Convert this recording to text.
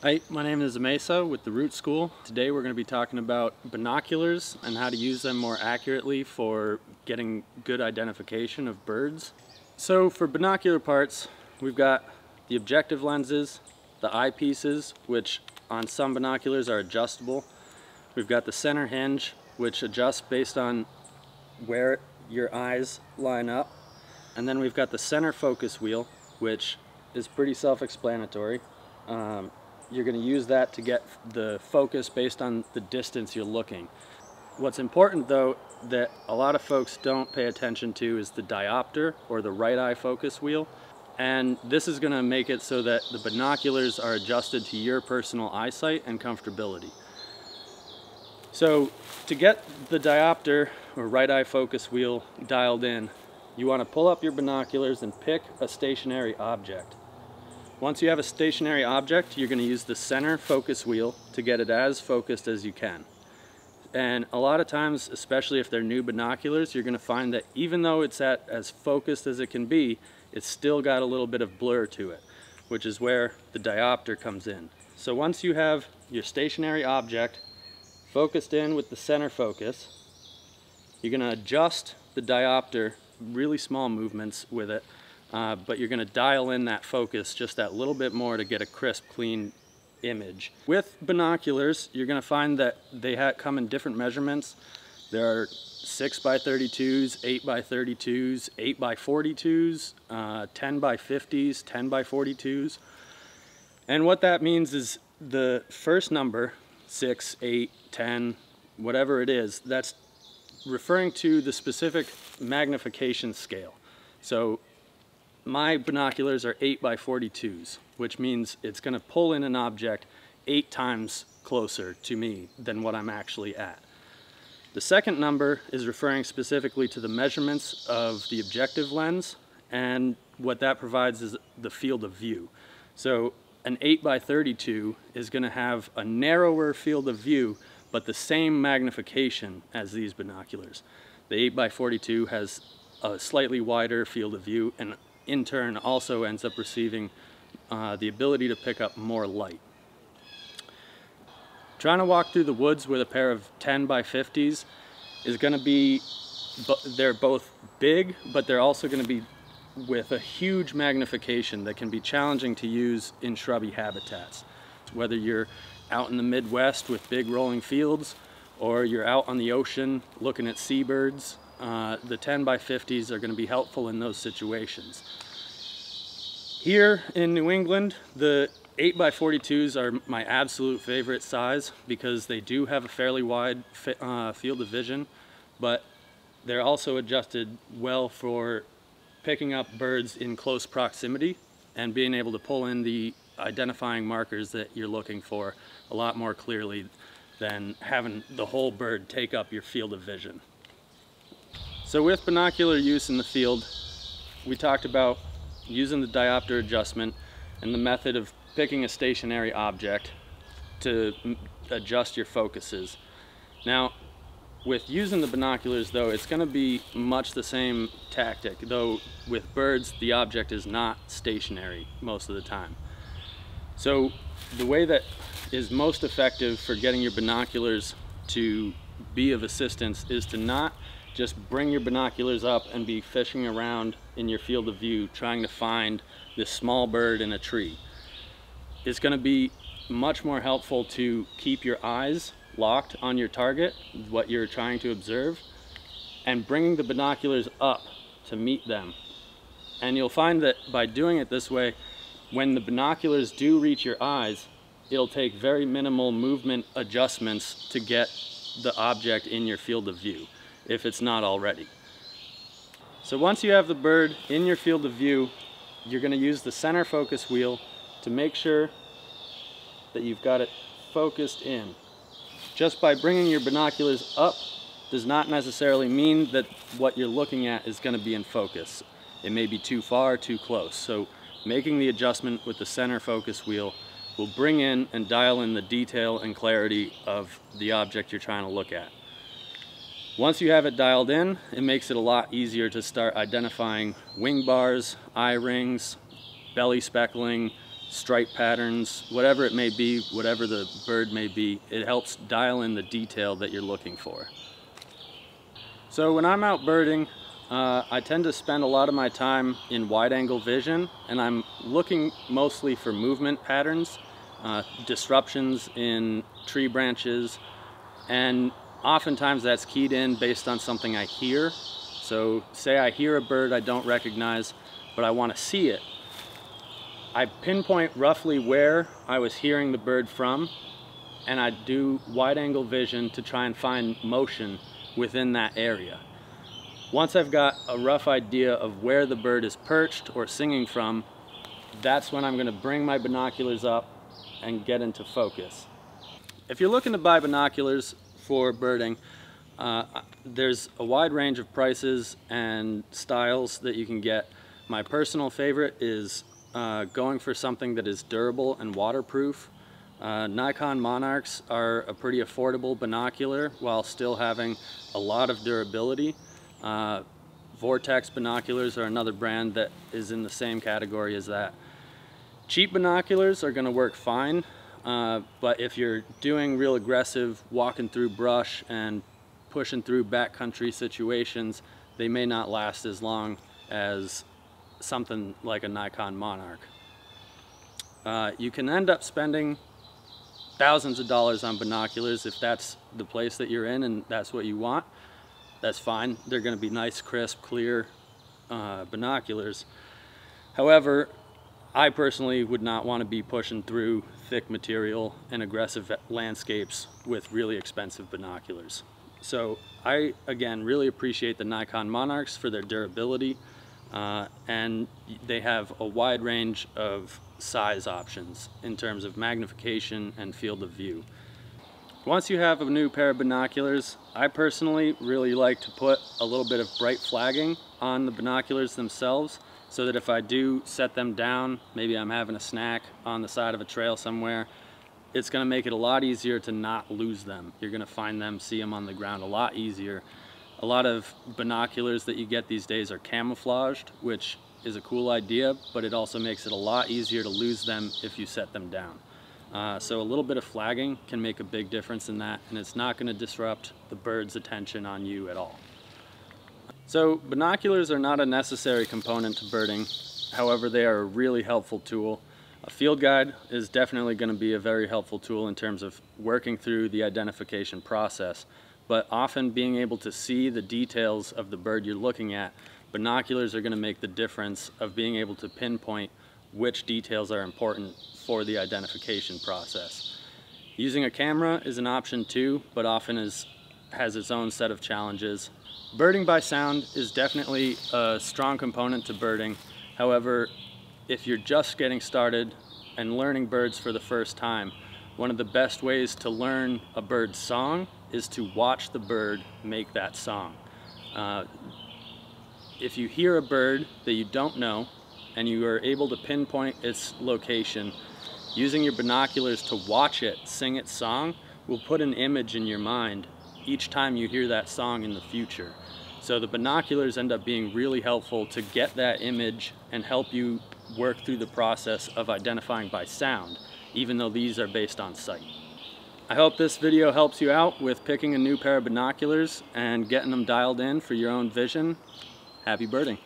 Hi, my name is Amasa with the Roots School. Today we're going to be talking about binoculars and how to use them more accurately for getting good identification of birds. So for binocular parts, we've got the objective lenses, the eyepieces, which on some binoculars are adjustable. We've got the center hinge, which adjusts based on where your eyes line up. And then we've got the center focus wheel, which is pretty self-explanatory. Um, you're going to use that to get the focus based on the distance you're looking. What's important though that a lot of folks don't pay attention to is the diopter or the right eye focus wheel and this is going to make it so that the binoculars are adjusted to your personal eyesight and comfortability. So to get the diopter or right eye focus wheel dialed in you want to pull up your binoculars and pick a stationary object. Once you have a stationary object, you're going to use the center focus wheel to get it as focused as you can. And a lot of times, especially if they're new binoculars, you're going to find that even though it's at as focused as it can be, it's still got a little bit of blur to it, which is where the diopter comes in. So once you have your stationary object focused in with the center focus, you're going to adjust the diopter, really small movements with it, uh, but you're going to dial in that focus just that little bit more to get a crisp, clean image. With binoculars, you're going to find that they come in different measurements. There are 6 by 32s, 8 by 32s, 8 by 42s, uh, 10 by 50s, 10 by 42s. And what that means is the first number, 6, 8, 10, whatever it is, that's referring to the specific magnification scale. So my binoculars are 8 by 42s, which means it's going to pull in an object eight times closer to me than what I'm actually at. The second number is referring specifically to the measurements of the objective lens and what that provides is the field of view. So an 8 by 32 is going to have a narrower field of view but the same magnification as these binoculars. The 8 by 42 has a slightly wider field of view and in turn also ends up receiving uh, the ability to pick up more light. Trying to walk through the woods with a pair of 10 by 50s is going to be, they're both big, but they're also going to be with a huge magnification that can be challenging to use in shrubby habitats. Whether you're out in the Midwest with big rolling fields, or you're out on the ocean looking at seabirds, uh, the 10 by 50s are going to be helpful in those situations. Here in New England, the 8 by 42s are my absolute favorite size because they do have a fairly wide uh, field of vision, but they're also adjusted well for picking up birds in close proximity and being able to pull in the identifying markers that you're looking for a lot more clearly than having the whole bird take up your field of vision. So with binocular use in the field, we talked about using the diopter adjustment and the method of picking a stationary object to adjust your focuses. Now, with using the binoculars though, it's going to be much the same tactic, though with birds the object is not stationary most of the time. So the way that is most effective for getting your binoculars to be of assistance is to not just bring your binoculars up and be fishing around in your field of view trying to find this small bird in a tree. It's going to be much more helpful to keep your eyes locked on your target, what you're trying to observe, and bringing the binoculars up to meet them. And you'll find that by doing it this way, when the binoculars do reach your eyes, it'll take very minimal movement adjustments to get the object in your field of view if it's not already. So once you have the bird in your field of view, you're going to use the center focus wheel to make sure that you've got it focused in. Just by bringing your binoculars up does not necessarily mean that what you're looking at is going to be in focus. It may be too far, too close. So making the adjustment with the center focus wheel will bring in and dial in the detail and clarity of the object you're trying to look at. Once you have it dialed in, it makes it a lot easier to start identifying wing bars, eye rings, belly speckling, stripe patterns, whatever it may be, whatever the bird may be, it helps dial in the detail that you're looking for. So when I'm out birding, uh, I tend to spend a lot of my time in wide angle vision and I'm looking mostly for movement patterns, uh, disruptions in tree branches, and oftentimes that's keyed in based on something I hear. So say I hear a bird I don't recognize, but I want to see it. I pinpoint roughly where I was hearing the bird from, and I do wide angle vision to try and find motion within that area. Once I've got a rough idea of where the bird is perched or singing from, that's when I'm going to bring my binoculars up and get into focus. If you're looking to buy binoculars for birding, uh, there's a wide range of prices and styles that you can get. My personal favorite is uh, going for something that is durable and waterproof. Uh, Nikon Monarchs are a pretty affordable binocular while still having a lot of durability. Uh, Vortex binoculars are another brand that is in the same category as that. Cheap binoculars are going to work fine, uh, but if you're doing real aggressive walking through brush and pushing through backcountry situations, they may not last as long as something like a Nikon Monarch. Uh, you can end up spending thousands of dollars on binoculars if that's the place that you're in and that's what you want that's fine. They're going to be nice, crisp, clear uh, binoculars. However, I personally would not want to be pushing through thick material and aggressive landscapes with really expensive binoculars. So I, again, really appreciate the Nikon Monarchs for their durability uh, and they have a wide range of size options in terms of magnification and field of view. Once you have a new pair of binoculars, I personally really like to put a little bit of bright flagging on the binoculars themselves so that if I do set them down, maybe I'm having a snack on the side of a trail somewhere, it's gonna make it a lot easier to not lose them. You're gonna find them, see them on the ground a lot easier. A lot of binoculars that you get these days are camouflaged, which is a cool idea, but it also makes it a lot easier to lose them if you set them down. Uh, so a little bit of flagging can make a big difference in that and it's not going to disrupt the bird's attention on you at all. So binoculars are not a necessary component to birding, however they are a really helpful tool. A field guide is definitely going to be a very helpful tool in terms of working through the identification process, but often being able to see the details of the bird you're looking at, binoculars are going to make the difference of being able to pinpoint which details are important for the identification process. Using a camera is an option too, but often is, has its own set of challenges. Birding by sound is definitely a strong component to birding. However, if you're just getting started and learning birds for the first time, one of the best ways to learn a bird's song is to watch the bird make that song. Uh, if you hear a bird that you don't know and you are able to pinpoint its location, using your binoculars to watch it sing its song will put an image in your mind each time you hear that song in the future. So the binoculars end up being really helpful to get that image and help you work through the process of identifying by sound, even though these are based on sight. I hope this video helps you out with picking a new pair of binoculars and getting them dialed in for your own vision. Happy birding.